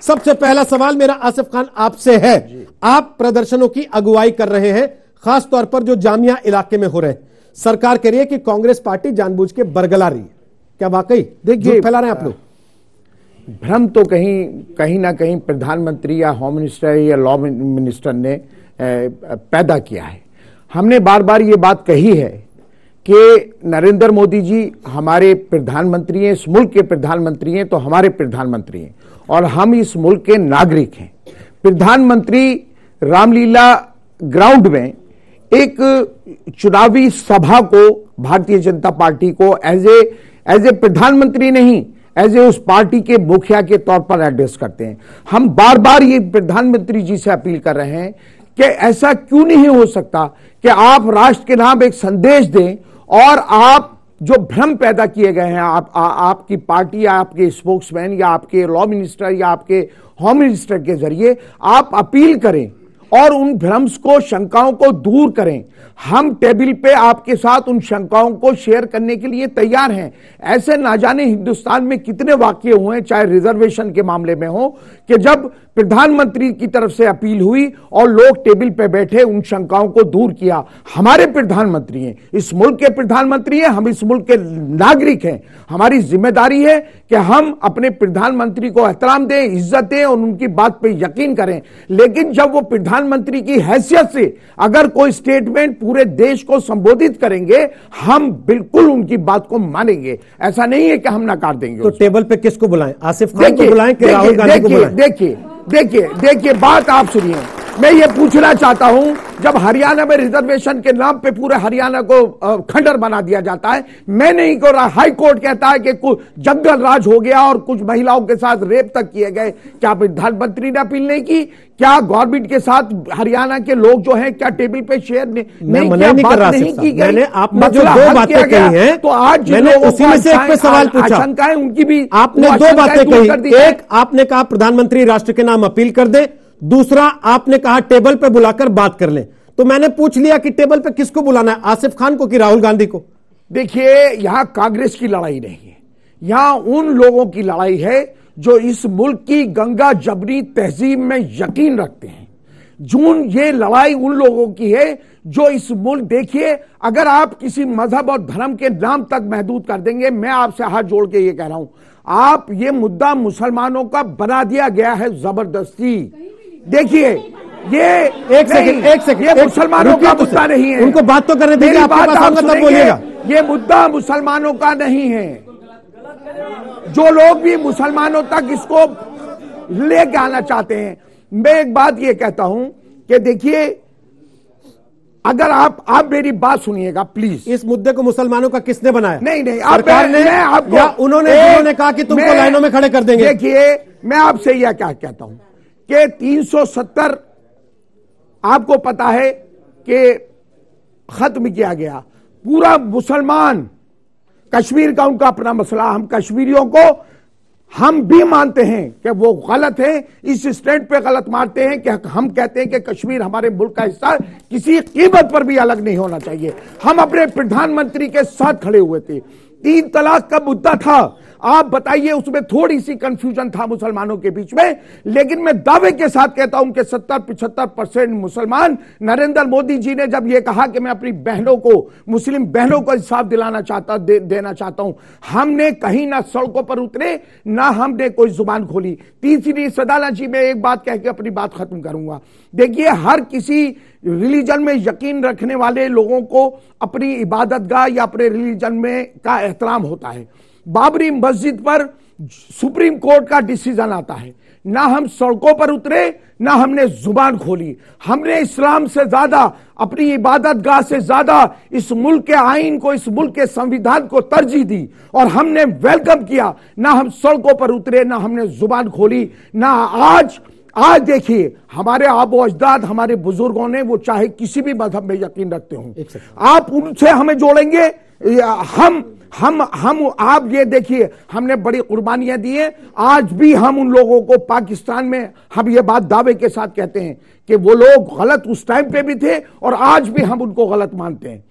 सबसे पहला सवाल मेरा आसिफ खान आपसे है। आप प्रदर्शनों की अगुवाई कर रहे हैं खास तौर पर जो जामिया इलाके में हो रहे हैं। सरकार कह रही है कि कांग्रेस पार्टी जानबूझ के बरगला रही है। क्या वाकई? देखिए फैला रहे हैं आप लोग। भ्रम तो कहीं कहीं ना कहीं प्रधानमंत्री या होम मिनिस्टर या लॉ मिनिस्टर ने पैदा किया है। हमने बार बार ये बात कही है कि नरेंद्र मोदी जी हमारे प्रधानमंत्री हैं, इस मुल्क के प्रधानमंत्री हैं तो हमारे प्रधानमंत्री हैं और हम इस मुल्क के नागरिक हैं। प्रधानमंत्री रामलीला ग्राउंड में एक चुनावी सभा को, भारतीय जनता पार्टी को एज ए एज ए प्रधानमंत्री नहीं एज ए उस पार्टी के मुखिया के तौर पर एड्रेस करते हैं। हम बार बार ये प्रधानमंत्री जी से अपील कर रहे हैं कि ऐसा क्यों नहीं हो सकता कि आप राष्ट्र के नाम एक संदेश दें और आप जो भ्रम पैदा किए गए हैं आप आ, आपकी पार्टी या आपके स्पोक्समैन या आपके लॉ मिनिस्टर या आपके होम मिनिस्टर के ज़रिए आप अपील करें और उन भ्रम्स को, शंकाओं को दूर करें। हम टेबल पे आपके साथ उन शंकाओं को शेयर करने के लिए तैयार हैं। ऐसे ना जाने हिंदुस्तान में कितने वाक्य हुए चाहे रिजर्वेशन के मामले में हो, कि जब प्रधानमंत्री की तरफ़ से अपील हुई और लोग टेबल पे बैठे, उन शंकाओं को दूर किया। हमारे प्रधानमंत्री हैं। इस मुल्क के प्रधानमंत्री हैं, हम इस मुल्क के नागरिक हैं। हमारी ज़िम्मेदारी है कि हम अपने प्रधानमंत्री को एहतराम दें, इज़्ज़त दें और उनकी बात पर यकीन करें। लेकिन जब वो प्रधानमंत्री की हैसियत से अगर कोई स्टेटमेंट पूरे देश को संबोधित करेंगे हम बिल्कुल उनकी बात को मानेंगे। ऐसा नहीं है कि हम नकार देंगे तो टेबल पे किसको बुलाएँ? आसिफ खान को बुलाएँ कि राहुल गांधी को बुलाएँ? देखिए देखिए देखिए बात आप सुनिए। मैं ये पूछना चाहता हूँ जब हरियाणा में रिजर्वेशन के नाम पे पूरे हरियाणा को खंडर बना दिया जाता है मैं नहीं रहा हाई कोर्ट कहता है कि कुछ जंगल राज हो गया और कुछ महिलाओं के साथ रेप तक किए गए। क्या प्रधानमंत्री ने अपील नहीं की? क्या गवर्नमेंट के साथ हरियाणा के लोग जो हैं क्या टेबल पे शेयर ने, नहीं, नहीं, नहीं कर रहा नहीं की मैंने आपने जो दो बातें कही हैं तो आज मैंने उसी में से एक पे सवाल पूछा। आशंकाएँ उनकी भी आपने दो बातें कही। एक आपने कहा प्रधानमंत्री राष्ट्र के नाम अपील कर दे। दूसरा, आपने कहा टेबल पे बुलाकर बात कर ले। तो मैंने पूछ लिया कि टेबल पे किसको बुलाना है? आसिफ खान को कि राहुल गांधी को? देखिए, यहाँ कांग्रेस की लड़ाई नहीं है। यहाँ उन लोगों की लड़ाई है जो इस मुल्क की गंगा जबरी तहजीब में यकीन रखते हैं। जून ये लड़ाई उन लोगों की है जो इस मुल्क, देखिए, अगर आप किसी मज़हब और धर्म के नाम तक महदूद कर देंगे, मैं आपसे हाथ जोड़ के ये कह रहा हूँ, आप ये मुद्दा मुसलमानों का बना दिया गया है ज़बरदस्ती। देखिए ये एक सेकंड एक सेकंड ये मुसलमानों का मुद्दा नहीं है। उनको बात तो करने दीजिए आपके पास आऊँगा तब बोलिएगा। ये मुद्दा मुसलमानों का नहीं है। जो लोग भी मुसलमानों तक इसको लेके आना चाहते हैं मैं एक बात ये कहता हूँ कि देखिए अगर आप आप मेरी बात सुनिएगा प्लीज़ इस मुद्दे को मुसलमानों का किसने बनाया? नहीं नहीं सरकार ने आपको उन्होंने कहा कि तुमको लाइनों में खड़े कर देंगे? देखिए मैं आपसे यह क्या कहता हूँ। कि 370 आपको पता है कि खत्म किया गया। पूरा मुसलमान कश्मीर का उनका अपना मसला, हम कश्मीरियों को, हम भी मानते हैं कि वो गलत है, इस स्टैंड पे गलत मानते हैं कि हम कहते हैं कि कश्मीर हमारे मुल्क का हिस्सा किसी कीमत पर भी अलग नहीं होना चाहिए। हम अपने प्रधानमंत्री के साथ खड़े हुए थे। तीन तलाक का मुद्दा था। आप बताइए उसमें थोड़ी सी कंफ्यूजन था मुसलमानों के बीच में। लेकिन मैं दावे के साथ कहता हूँ कि सत्तर पिछहत्तर परसेंट मुसलमान नरेंद्र मोदी जी ने जब यह कहा कि मैं अपनी बहनों को मुस्लिम बहनों को इंसाफ दिलाना चाहता दे, देना चाहता हूँ हमने कहीं ना सड़कों पर उतरे ना हमने कोई ज़ुबान खोली। तीसरी सदाना जी मैं एक बात कह के अपनी बात खत्म करूँगा। देखिए हर किसी रिलीजन में यकीन रखने वाले लोगों को अपनी इबादत गाह या अपने रिलीजन में का एहतराम होता है। बाबरी मस्जिद पर सुप्रीम कोर्ट का डिसीज़न आता है। ना हम सड़कों पर उतरे, ना हमने ज़ुबान खोली। हमने इस्लाम से ज़्यादा, अपनी इबादत गाह से ज़्यादा इस मुल्क के आइन को, इस मुल्क के संविधान को तरजीह दी और हमने वेलकम किया। ना हम सड़कों पर उतरे, ना हमने ज़ुबान खोली, ना आज आज देखिए हमारे आबो अजदाद हमारे बुज़ुर्गों ने वो चाहे किसी भी मज़हब में यकीन रखते हो। आप उनसे हमें जोड़ेंगे हम हम हम आप ये देखिए हमने बड़ी कुर्बानियाँ दी हैं। आज भी हम उन लोगों को पाकिस्तान में हम ये बात दावे के साथ कहते हैं कि वो लोग गलत उस टाइम पे भी थे और आज भी हम उनको गलत मानते हैं।